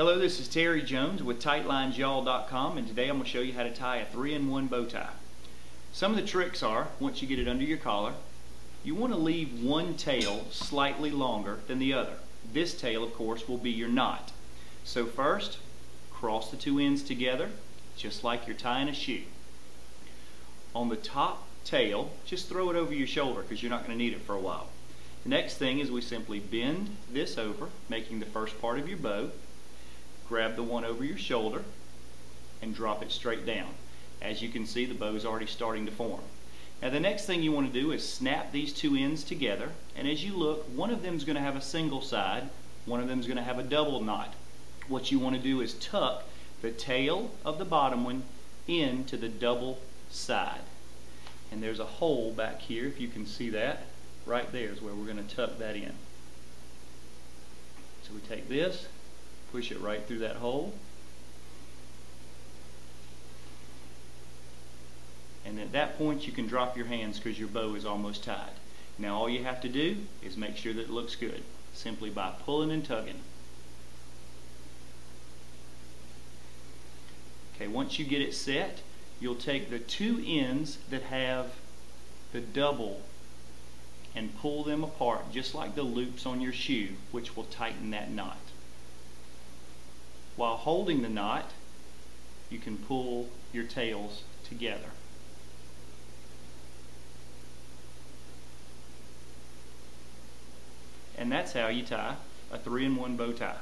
Hello, this is Terry Jones with TightLinesYall.com and today I'm going to show you how to tie a 3-in-1 bow tie. Some of the tricks are, once you get it under your collar, you want to leave one tail slightly longer than the other. This tail, of course, will be your knot. So first, cross the two ends together, just like you're tying a shoe. On the top tail, just throw it over your shoulder because you're not going to need it for a while. The next thing is we simply bend this over, making the first part of your bow, grab the one over your shoulder, and drop it straight down. As you can see, the bow is already starting to form. Now the next thing you want to do is snap these two ends together, and as you look, one of them is going to have a single side, one of them is going to have a double knot. What you want to do is tuck the tail of the bottom one into the double side. And there's a hole back here, if you can see that. Right there is where we're going to tuck that in. So we take this, push it right through that hole, and at that point you can drop your hands because your bow is almost tied. Now all you have to do is make sure that it looks good simply by pulling and tugging. Okay, once you get it set, you'll take the two ends that have the double and pull them apart just like the loops on your shoe, which will tighten that knot. While holding the knot, you can pull your tails together. And that's how you tie a three-in-one bow tie.